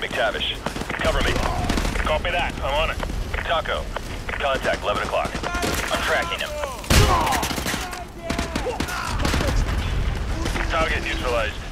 McTavish, cover me. Copy that. I'm on it. Taco, contact 11 o'clock. I'm tracking him. Target neutralized.